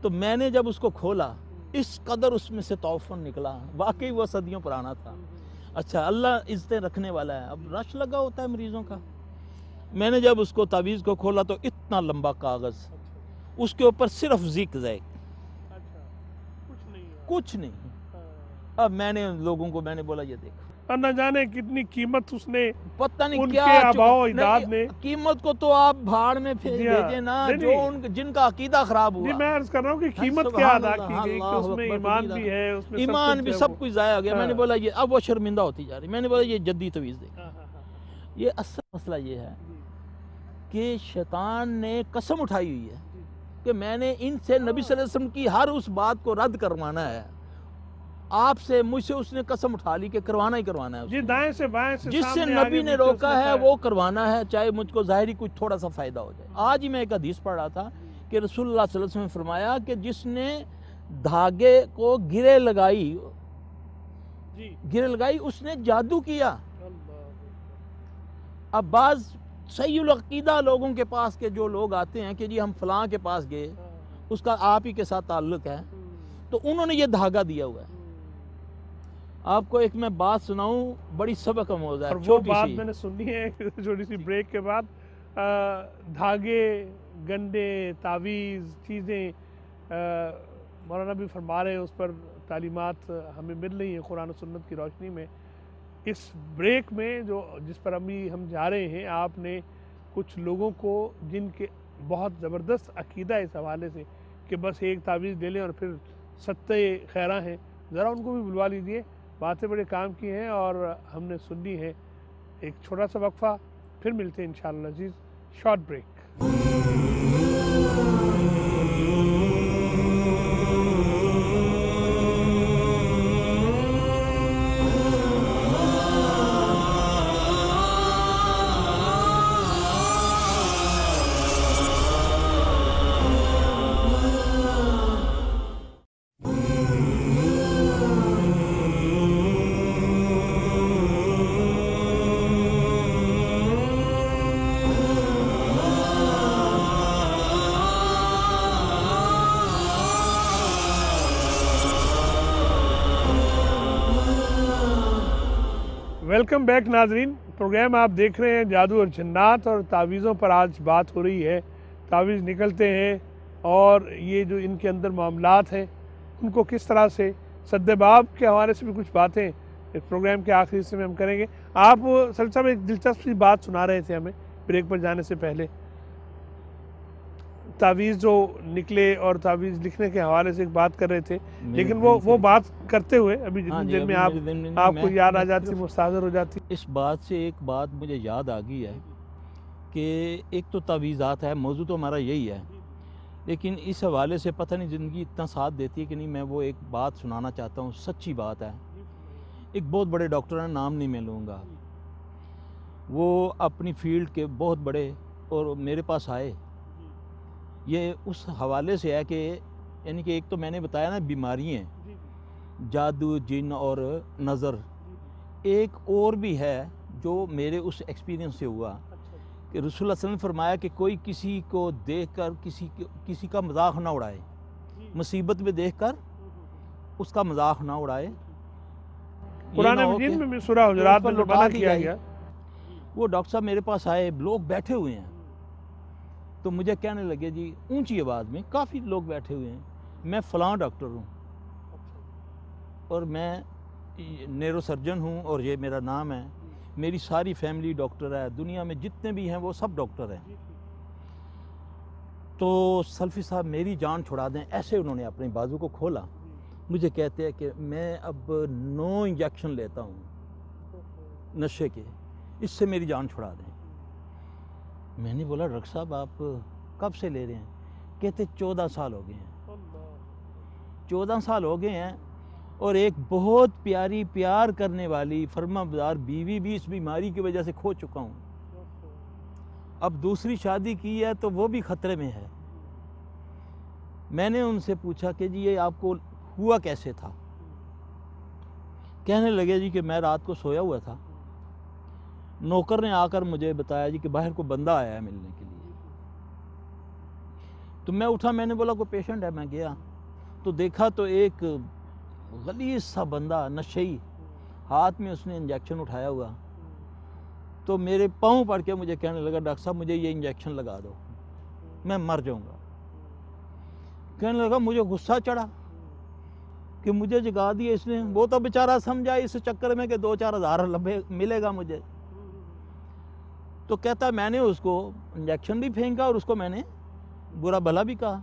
تو میں نے جب اس کو کھولا اس قدر اس میں سے توفن نکلا۔ واقعی وہ صدیوں پرانا تھا۔ اچھا اللہ عزتیں رکھنے والا ہے۔ اب رش لگا ہوتا ہے مریضوں کا۔ میں نے جب اس کو تعویذ کو کھولا تو اتنا لمبا کاغذ۔ اس کے اوپر صرف ذیک اچھا کچھ نہیں ہے۔ کچھ نہیں۔ ہاں، اب میں نے لوگوں کو میں نے بولا یہ دیکھو۔ اور نہ جانے کتنی قیمت اس نے ان کے آباؤ اداد نے۔ قیمت کو تو آپ بھاڑ میں بھیجے جی ہاں۔ نا جو جن کا عقیدہ خراب جی، ہوا۔ میں عرض کر رہا ہوں کہ قیمت کیا ادا کی گئی کہ اس میں ایمان بھی ہے ایمان بھی سب کچھ ضائع ہو گیا۔ میں نے ہاں۔ بولا یہ اب وہ شرمندہ ہوتی جا رہی میں نے بولا یہ جدی تویز دے ہاں، یہ اصل مسئلہ یہ ہے جی۔ کہ شیطان نے قسم اٹھائی ہوئی ہے کہ میں نے ان سے نبی صلی اللہ علیہ وسلم کی ہر اس بات کو رد کروانا ہے۔ آپ سے مجھ سے اس نے قسم اٹھا لی کہ کروانا ہی کروانا ہے جی دائیں سے بائیں سے جس سے نبی نے روکا ہے وہ کروانا ہے چاہے مجھ کو ظاہری کچھ تھوڑا سا فائدہ ہو جائے۔ آج ہی میں ایک حدیث پڑھ رہا تھا کہ رسول اللہ صلی اللہ علیہ وسلم نے فرمایا کہ جس نے دھاگے کو گرے لگائی جی۔ گرے لگائی اس نے جادو کیا۔ اب بعض صحیح العقیدہ لوگوں کے پاس کے جو لوگ آتے ہیں کہ جی ہم فلاں کے پاس گئے ہاں۔ اس کا آپ ہی کے ساتھ تعلق ہے ہاں۔ تو انہوں نے یہ دھاگا دیا ہوا ہے۔ آپ کو ایک میں بات سناؤں بڑی سبق موضوع ہے وہ بات میں نے سنی ہے چھوٹی سی بریک کے بعد دھاگے گنڈے تعویذ چیزیں مولانا بھی فرما رہے ہیں اس پر تعلیمات ہمیں مل رہی ہیں قرآن و سنت کی روشنی میں۔ اس بریک میں جو جس پر ابھی ہم جا رہے ہیں آپ نے کچھ لوگوں کو جن کے بہت زبردست عقیدہ ہے اس حوالے سے کہ بس ایک تعویذ لے لیں اور پھر ستے خیرہ ہیں ذرا ان کو بھی بلوا لیجیے۔ باتیں بڑے کام کی ہیں اور ہم نے سننی ہے ایک چھوٹا سا وقفہ، پھر ملتے ہیں انشاءاللہ عزیز، شارٹ بریک۔ ویلکم بیک ناظرین پروگرام آپ دیکھ رہے ہیں جادو اور جنات اور تعویذوں پر آج بات ہو رہی ہے۔ تعویذ نکلتے ہیں اور یہ جو ان کے اندر معاملات ہیں، ان کو کس طرح سے صدی باب کے حوالے سے بھی کچھ باتیں اس پروگرام کے آخری حصے میں ہم کریں گے۔ آپ سر میں ایک دلچسپ بات سنا رہے تھے ہمیں، بریک پر جانے سے پہلے۔ تعویز جو نکلے اور تعویذ لکھنے کے حوالے سے ایک بات کر رہے تھے جی، لیکن وہ وہ بات کرتے ہوئے ابھی جتنی ہاں جی، دن میں آپ آپ کو یاد آ جاتی مستحضر ہو جاتی۔ اس بات سے ایک بات مجھے یاد آ گئی ہے کہ ایک تو تعویزات ہے موضوع تو ہمارا یہی ہے لیکن اس حوالے سے پتہ نہیں زندگی اتنا ساتھ دیتی ہے کہ نہیں میں وہ ایک بات سنانا چاہتا ہوں سچی بات ہے۔ ایک بہت بڑے ڈاکٹر ہیں نام نہیں میں لوں گا۔ وہ اپنی فیلڈ کے بہت بڑے اور میرے پاس آئے۔ یہ اس حوالے سے ہے کہ یعنی کہ ایک تو میں نے بتایا نا بیماری ہیں۔ جی، جی۔ جادو جن اور نظر۔ جی، ایک اور بھی ہے جو میرے اس ایکسپیرینس سے ہوا اچھا۔ کہ رسول اللہ صلی اللہ علیہ وسلم نے فرمایا کہ کوئی کسی کو دیکھ کر کسی کسی کا مذاق نہ اڑائے۔ مصیبت میں دیکھ کر اس کا مذاق نہ اڑائے۔ قرآن مجید میں سورہ حجرات میں منع کیا گیا۔ وہ ڈاکٹر صاحب میرے پاس آئے لوگ بیٹھے ہوئے ہیں۔ تو مجھے کہنے لگے جی اونچی آواز میں کافی لوگ بیٹھے ہوئے ہیں۔ میں فلاں ڈاکٹر ہوں۔ اور میں نیرو سرجن ہوں اور یہ میرا نام ہے۔ میری ساری فیملی ڈاکٹر ہے۔ دنیا میں جتنے بھی ہیں وہ سب ڈاکٹر ہیں۔ تو سلفی صاحب، میری جان چھڑا دیں۔ ایسے انہوں نے اپنے بازو کو کھولا۔ مجھے کہتے ہیں کہ میں اب نو انجیکشن لیتا ہوں نشے کے۔ اس سے میری جان چھڑا دیں۔ میں نے بولا ڈاکٹر صاحب آپ کب سے لے رہے ہیں؟ کہتے چودہ سال ہو گئے ہیں۔ چودہ سال ہو گئے ہیں اور ایک بہت پیاری پیار کرنے والی فرما بزار بیوی بھی اس بیماری کی وجہ سے کھو چکا ہوں۔ اب دوسری شادی کی ہے تو وہ بھی خطرے میں ہے۔ میں نے ان سے پوچھا کہ جی یہ آپ کو ہوا کیسے تھا؟ کہنے لگے جی کہ میں رات کو سویا ہوا تھا۔ نوکر نے آ کر مجھے بتایا جی کہ باہر کو بندہ آیا ہے ملنے کے لیے۔ تو میں اٹھا، میں نے بولا کوئی پیشنٹ ہے؟ میں گیا۔ تو دیکھا تو ایک غلیظ سا بندہ، نشئی، ہاتھ میں اس نے انجیکشن اٹھایا ہوا۔ تو میرے پاؤں پڑھ کے مجھے کہنے لگا، ڈاکٹر صاحب مجھے یہ انجیکشن لگا دو، میں مر جاؤں گا۔ کہنے لگا، مجھے غصہ چڑھا کہ مجھے جگا دیا اس نے۔ وہ تو بیچارہ سمجھا اس چکر میں کہ دو چار ہزار لبے ملے گا مجھے۔ تو کہتا ہے میں نے اس کو انجیکشن بھی پھینکا اور اس کو میں نے برا بھلا بھی کہا۔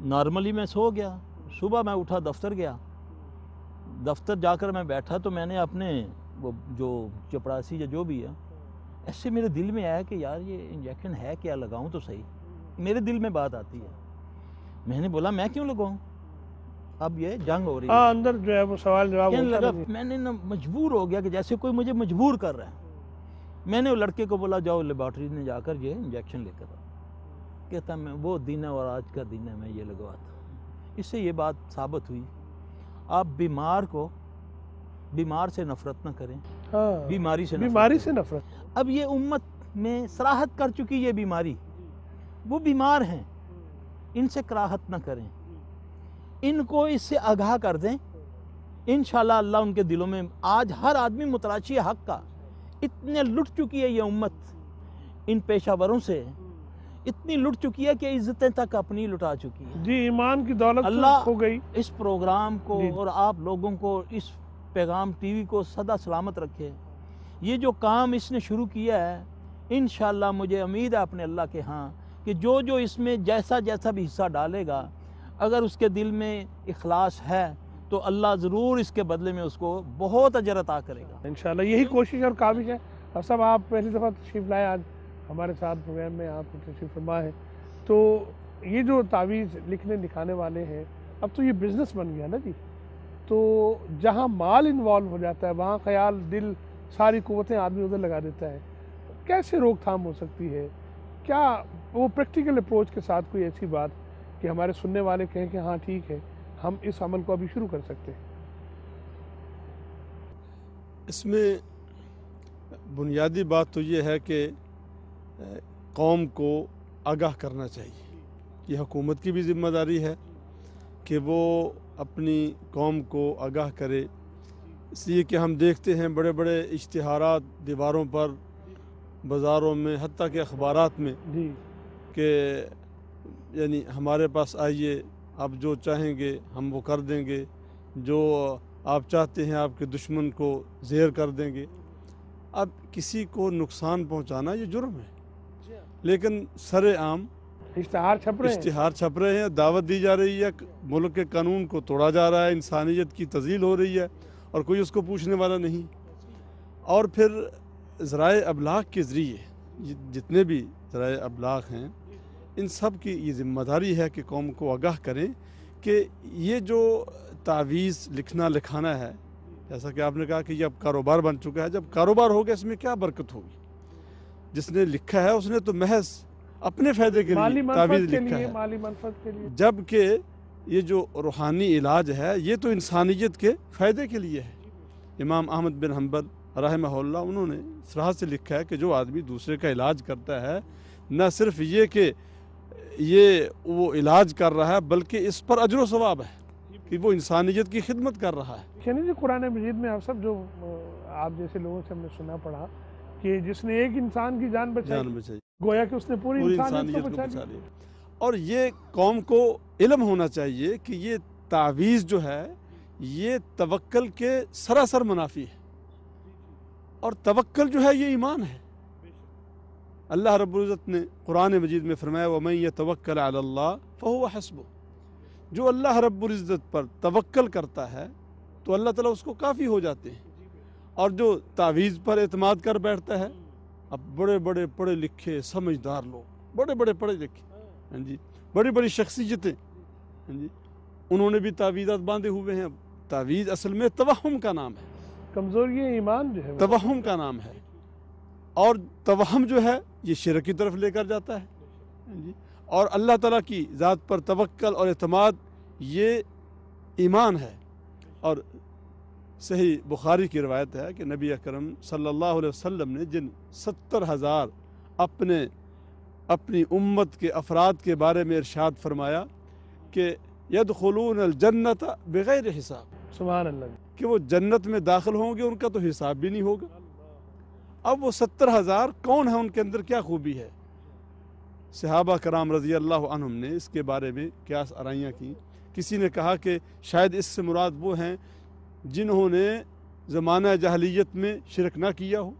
نارملی میں سو گیا صبح میں اٹھا دفتر گیا۔ دفتر جا کر میں بیٹھا تو میں نے اپنے وہ جو چپڑاسی یا جو بھی ہے ایسے میرے دل میں آیا کہ یار یہ انجیکشن ہے کیا لگاؤں تو صحیح۔ میرے دل میں بات آتی ہے۔ میں نے بولا میں کیوں لگاؤں؟ اب یہ جنگ ہو رہی ہے۔ ہاں اندر جو ہے وہ سوال جواب لگا میں نے مجبور ہو گیا کہ جیسے کوئی مجھے مجبور کر رہا ہے۔ میں نے وہ لڑکے کو بولا جاؤ لیبارٹری میں جا کر یہ انجیکشن لے کر آؤ۔ کہتا میں وہ دن ہے اور آج کا دن ہے میں یہ لگواتا ہوں۔ اس سے یہ بات ثابت ہوئی۔ آپ بیمار کو بیمار سے نفرت نہ کریں۔ ہاں بیماری سے بیماری۔ سے نفرت۔ اب یہ امت میں سراحت کر چکی یہ بیماری۔ وہ بیمار ہیں۔ ان سے کراہت نہ کریں۔ ان کو اس سے آگاہ کر دیں۔ انشاءاللہ اللہ ان کے دلوں میں آج ہر آدمی متراشی حق کا۔ اتنے لٹ چکی ہے یہ امت ان پیشہ وروں سے۔ اتنی لٹ چکی ہے کہ عزتیں تک اپنی لٹا چکی ہے جی ایمان کی دولت اللہ ہو گئی۔ اس پروگرام کو جی۔ اور آپ لوگوں کو اس پیغام ٹی وی کو صدا سلامت رکھے۔ یہ جو کام اس نے شروع کیا ہے انشاءاللہ مجھے امید ہے اپنے اللہ کے ہاں کہ جو جو اس میں جیسا جیسا بھی حصہ ڈالے گا اگر اس کے دل میں اخلاص ہے تو اللہ ضرور اس کے بدلے میں اس کو بہت اجر عطا کرے گا۔ انشاءاللہ، یہی کوشش اور کاوش ہے۔ اور سب، آپ پہلی دفعہ تشریف لائے، آج ہمارے ساتھ پروگرام میں آپ تشریف فرما ہے۔ تو یہ جو تعویذ لکھنے لکھانے والے ہیں، اب تو یہ بزنس بن گیا نا جی۔ تو جہاں مال انوالو ہو جاتا ہے، وہاں خیال، دل، ساری قوتیں آدمی ادھر لگا دیتا ہے۔ کیسے روک تھام ہو سکتی ہے؟ کیا وہ پریکٹیکل اپروچ کے ساتھ کوئی ایسی بات کہ ہمارے سننے والے کہیں کہ ہاں ٹھیک ہے ہم اس عمل کو ابھی شروع کر سکتے ہیں۔ اس میں بنیادی بات تو یہ ہے کہ قوم کو آگاہ کرنا چاہیے۔ یہ حکومت کی بھی ذمہ داری ہے کہ وہ اپنی قوم کو آگاہ کرے۔ اس لیے کہ ہم دیکھتے ہیں بڑے بڑے اشتہارات دیواروں پر بازاروں میں حتیٰ کہ اخبارات میں جی۔ کہ یعنی ہمارے پاس آئیے آپ جو چاہیں گے ہم وہ کر دیں گے جو آپ چاہتے ہیں آپ کے دشمن کو زہر کر دیں گے۔ اب کسی کو نقصان پہنچانا یہ جرم ہے۔ لیکن سر عام اشتہار چھپ رہے ہیں۔ اشتہار چھپ رہے ہیں دعوت دی جا رہی ہے ملک کے قانون کو توڑا جا رہا ہے انسانیت کی تزیل ہو رہی ہے اور کوئی اس کو پوچھنے والا نہیں۔ اور پھر ذرائع ابلاغ کے ذریعے جتنے بھی ذرائع ابلاغ ہیں ان سب کی یہ ذمہ داری ہے کہ قوم کو آگاہ کریں کہ یہ جو تعویذ لکھنا لکھانا ہے جیسا کہ آپ نے کہا کہ یہ اب کاروبار بن چکا ہے جب کاروبار ہوگا اس میں کیا برکت ہوگی؟ جس نے لکھا ہے اس نے تو محض اپنے فائدے کے لیے تعویذ لکھا لیے ہے۔ مالی منفعت کے لیے۔ جبکہ یہ جو روحانی علاج ہے یہ تو انسانیت کے فائدے کے لیے ہے۔ امام احمد بن حنبل رحمہ اللہ انہوں نے صراحت سے لکھا ہے کہ جو آدمی دوسرے کا علاج کرتا ہے نہ صرف یہ کہ یہ وہ علاج کر رہا ہے بلکہ اس پر اجر و ثواب ہے کہ وہ انسانیت کی خدمت کر رہا ہے۔ یعنی جی قرآن مجید میں آپ سب جو آپ جیسے لوگوں سے ہم نے سنا پڑھا کہ جس نے ایک انسان کی جان بچائی جان بچائی۔ گویا کہ اس نے پوری پوری انسانیت انسانیت کو بچا لیا۔ اور یہ قوم کو علم ہونا چاہیے کہ یہ تعویذ جو ہے یہ توکل کے سراسر منافی ہے۔ اور توکل جو ہے یہ ایمان ہے۔ اللہ رب العزت نے قرآن مجید میں فرمایا وَمَن يَتَوَكَّلْ عَلَى اللَّهِ فَهُوَ حَسْبُهُ۔ جو اللہ رب العزت پر توکل کرتا ہے تو اللہ تعالیٰ اس کو کافی ہو جاتے ہیں۔ اور جو تعویذ پر اعتماد کر بیٹھتا ہے اب بڑے بڑے پڑھے لکھے سمجھدار لوگ بڑے بڑے پڑھے لکھے۔ ہاں جی بڑی بڑی شخصیتیں۔ ہاں جی انہوں نے بھی تعویذات باندھے ہوئے ہیں۔ تعویذ اصل میں توہم کا نام ہے۔ کمزوری ایمان جو ہے وہ توہم کا نام ہے۔ اور توہم جو ہے یہ شرک کی طرف لے کر جاتا ہے۔ جی۔ اور اللہ تعالیٰ کی ذات پر توکل اور اعتماد یہ ایمان ہے۔ اور صحیح بخاری کی روایت ہے کہ نبی اکرم صلی اللہ علیہ وسلم نے جن ستر ہزار اپنے اپنی امت کے افراد کے بارے میں ارشاد فرمایا کہ یدخلون الجنت بغیر حساب۔ سبحان اللہ۔ کہ وہ جنت میں داخل ہوں گے ان کا تو حساب بھی نہیں ہوگا۔ اب وہ ستر ہزار کون ہیں ان کے اندر کیا خوبی ہے؟ صحابہ کرام رضی اللہ عنہم نے اس کے بارے میں قیاس آرائیاں کی؟ کسی نے کہا کہ شاید اس سے مراد وہ ہیں جنہوں نے زمانہ جہلیت میں شرک نہ کیا ہو۔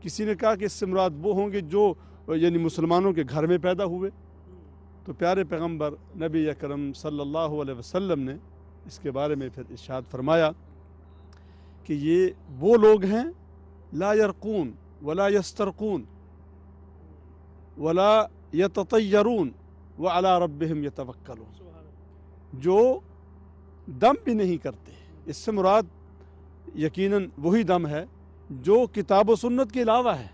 کسی نے کہا کہ اس سے مراد وہ ہوں گے جو یعنی مسلمانوں کے گھر میں پیدا ہوئے۔ تو پیارے پیغمبر نبی اکرم صلی اللہ علیہ وسلم نے اس کے بارے میں پھر ارشاد فرمایا کہ یہ وہ لوگ ہیں لا یرقون ولا یسترقون ولا یتطیرون وعلی ربہم یتوکلون جو دم بھی نہیں کرتے، اس سے مراد یقیناً وہی دم ہے جو کتاب و سنت کے علاوہ ہے،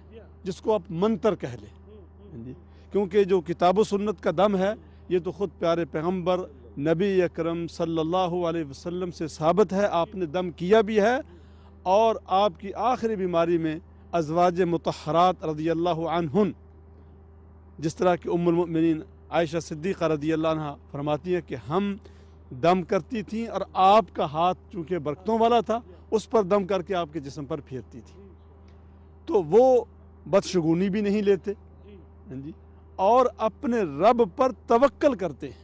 جس کو آپ منتر کہہ لیں۔ جی کیونکہ جو کتاب و سنت کا دم ہے، یہ تو خود پیارے پیغمبر نبی اکرم صلی اللہ علیہ وسلم سے ثابت ہے، آپ نے دم کیا بھی ہے اور آپ کی آخری بیماری میں ازواج متحرات رضی اللہ عنہن، جس طرح کہ ام المؤمنین عائشہ صدیقہ رضی اللہ عنہ فرماتی ہے کہ ہم دم کرتی تھیں اور آپ کا ہاتھ چونکہ برکتوں والا تھا، اس پر دم کر کے آپ کے جسم پر پھیرتی تھی۔ تو وہ بدشگونی بھی نہیں لیتے ہاں جی اور اپنے رب پر توکل کرتے ہیں۔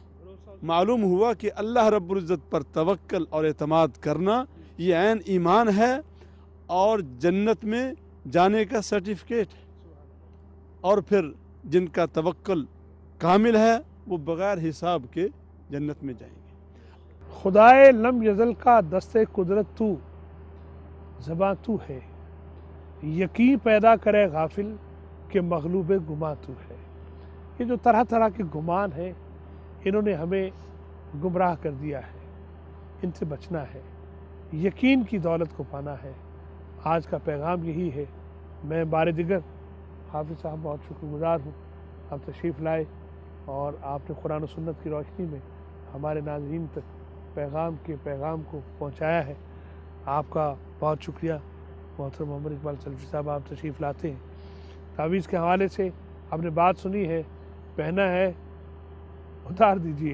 معلوم ہوا کہ اللہ رب العزت پر توکل اور اعتماد کرنا یہ عین ایمان ہے۔ اور جنت میں جانے کا سرٹیفکیٹ ہے۔ اور پھر جن کا توکل کامل ہے، وہ بغیر حساب کے جنت میں جائیں گے۔ خدائے لم یزل کا دست قدرت تو، زباں تو ہے۔ یقین پیدا کرے غافل کہ مغلوب گما تو ہے۔ یہ جو طرح طرح کے گمان ہیں، انہوں نے ہمیں گمراہ کر دیا ہے۔ ان سے بچنا ہے۔ یقین کی دولت کو پانا ہے۔ آج کا پیغام یہی ہے۔ میں بار دیگر حافظ صاحب بہت شکر گزار ہوں۔ آپ تشریف لائے اور آپ نے قرآن و سنت کی روشنی میں ہمارے ناظرین تک پیغام کے پیغام کو پہنچایا ہے۔ آپ کا بہت شکریہ۔ محترم محمد اقبال سلفی صاحب، آپ تشریف لاتے ہیں۔ تعویذ کے حوالے سے آپ نے بات سنی ہے، پہنا ہے، اتار دیجیے،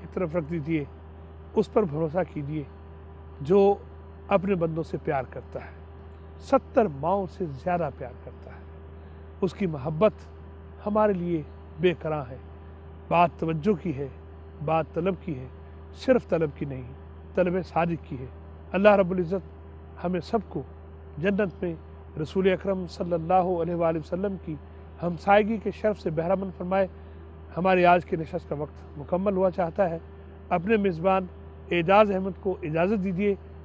ایک طرف رکھ دیجیے، اس پر بھروسہ کیجیے۔ جو اپنے بندوں سے پیار کرتا ہے۔ ستر ماؤں سے زیادہ پیار کرتا ہے۔ اس کی محبت ہمارے لیے بے کراں ہے۔ بات توجہ کی ہے، بات طلب کی ہے۔ صرف طلب کی نہیں، طلب صادق کی ہے۔ اللہ رب العزت ہمیں سب کو جنت میں رسول اکرم صلی اللہ علیہ وآلہ وسلم کی ہمسائیگی کے شرف سے بہرامند فرمائے، ہماری آج کی نشست کا وقت مکمل ہوا چاہتا ہے۔ اپنے میزبان اعجاز احمد کو اجازت دیجیے